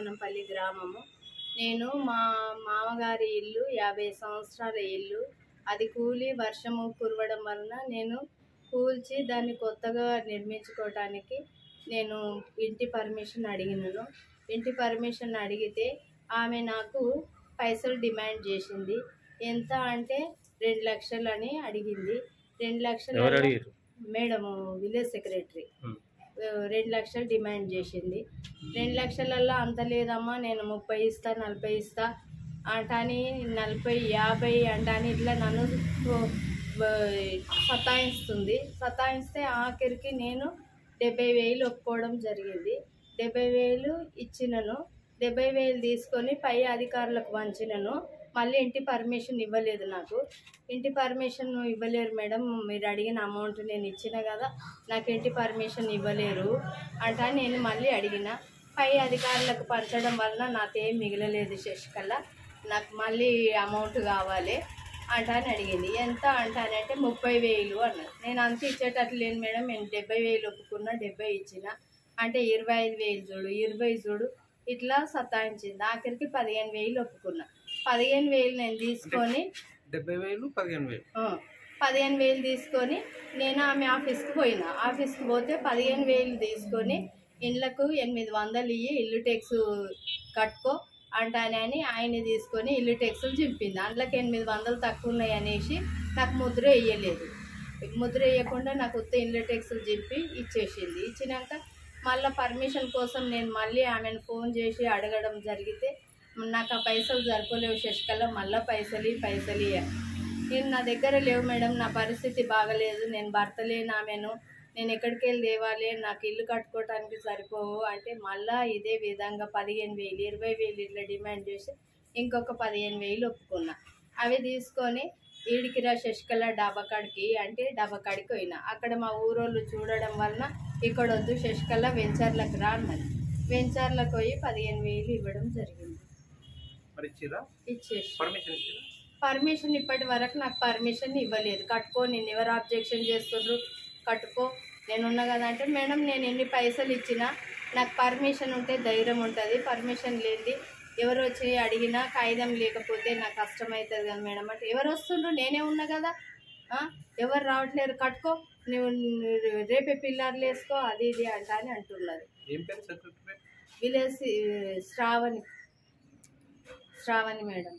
లింగంపల్లి గ్రామము. నేను మా మామగారి ఇల్లు యాభై సంవత్సరాల ఇల్లు. అది కూలి వర్షము కురవడం వలన నేను కూల్చి దాన్ని కొత్తగా నిర్మించుకోవటానికి నేను ఇంటి పర్మిషన్ అడిగినాను. ఇంటి పర్మిషన్ అడిగితే ఆమె నాకు పైసలు డిమాండ్ చేసింది. ఎంత అంటే రెండు లక్షలు అని అడిగింది. రెండు లక్షలు మేడము విలేజ్ సెక్రటరీ. రెండు లక్షలు డిమాండ్ చేసింది. రెండు లక్షలలో అంత లేదమ్మా నేను ముప్పై ఇస్తా నలభై ఇస్తా అంటాని నలభై యాభై అంటాని ఇట్లా నన్ను సతాయిస్తుంది. సతాయిస్తే ఆఖరికి నేను డెబ్బై వేలు ఒప్పుకోవడం జరిగింది. డెబ్బై వేలు ఇచ్చినను. డెబ్బై వేలు తీసుకొని పై అధికారులకు వంచినను మళ్ళీ ఇంటి పర్మిషన్ ఇవ్వలేదు నాకు. ఇంటి పర్మిషన్ ఇవ్వలేరు మేడం. మీరు అడిగిన అమౌంట్ నేను ఇచ్చిన కదా నాకు ఇంటి పర్మిషన్ ఇవ్వలేరు అంట నేను మళ్ళీ అడిగిన. పై అధికారులకు పంచడం వలన నాకేం మిగలలేదు శశికళ. నాకు మళ్ళీ అమౌంట్ కావాలి అంట అని అడిగింది. ఎంత అంటానంటే ముప్పై వేలు అన్నది. నేను అంత ఇచ్చేటట్లు లేను మేడం. నేను డెబ్బై వేలు ఒప్పుకున్నా డెబ్బై ఇచ్చిన. అంటే ఇరవై ఐదు వేలు చూడు ఇరవై చూడు ఇట్లా సతాయించింది. ఆఖరికి పదిహేను వేలు ఒప్పుకున్నా. పదిహేను వేలు నేను తీసుకొని డెబ్బై వేలు పదిహేను వేలు. పదిహేను వేలు తీసుకొని నేను ఆమె ఆఫీస్కి పోయినా. ఆఫీస్కి పోతే పదిహేను వేలు తీసుకొని ఇళ్ళకు ఎనిమిది వందలు ఇయ్యి ఇల్లు ట్యాక్స్ కట్టుకో అంటానని ఆయన తీసుకొని ఇల్లు ట్యాక్సులు చింపింది. అందులోకి ఎనిమిది వందలు తక్కువ ఉన్నాయి అనేసి నాకు ముద్ర వేయలేదు. ముద్ర వేయకుండా నాకు ఉత్త ఇల్లు ట్యాక్సులు చింపి ఇచ్చేసింది. ఇచ్చినాక మళ్ళీ పర్మిషన్ కోసం నేను మళ్ళీ ఆమెను ఫోన్ చేసి అడగడం జరిగితే నాకు ఆ పైసలు సరిపోలేవు శశికళ మళ్ళీ పైసలు పైసలు నేను నా దగ్గర లేవు మేడం నా పరిస్థితి బాగలేదు. నేను భర్త లేనామెను నేను ఎక్కడికి వెళ్ళి తేవాలి? నాకు ఇల్లు కట్టుకోవటానికి సరిపోవు అంటే మళ్ళా ఇదే విధంగా పదిహేను వేలు ఇరవై వేలు ఇట్లా డిమాండ్ చేసి ఇంకొక పదిహేను వేలు ఒప్పుకున్నా. అవి తీసుకొని ఈడికిరా శశికళ డాబా కాడికి అంటే డాబా కాడికి పోయినా. అక్కడ మా ఊరోళ్ళు చూడడం వలన ఇక్కడ వద్దు శశికళ వెంచర్లకు రా అన్నది వెంచర్లకు పోయి పదిహేను వేలు ఇవ్వడం జరిగింది. పర్మిషన్ ఇప్పటి వరకు నాకు పర్మిషన్ ఇవ్వలేదు. కట్టుకో నేను ఎవరు ఆబ్జెక్షన్ చేస్తుండ్రు? కట్టుకో. నేను ఉన్నా కదా అంటే మేడం నేను ఎన్ని పైసలు ఇచ్చినా నాకు పర్మిషన్ ఉంటే ధైర్యం ఉంటుంది. పర్మిషన్ లేనిది ఎవరు వచ్చి అడిగినా కాగితం లేకపోతే నాకు కష్టమవుతుంది కదా మేడం. అంటే ఎవరు వస్తుండ్రు? నేనే ఉన్నా కదా? ఎవరు రావట్లేరు? కట్టుకో. నువ్వు రేపే పిల్లర్లు వేసుకో. అది ఇది అంట అని అంటున్నది. విలేజ్ శ్రావణి. శ్రావణి మేడం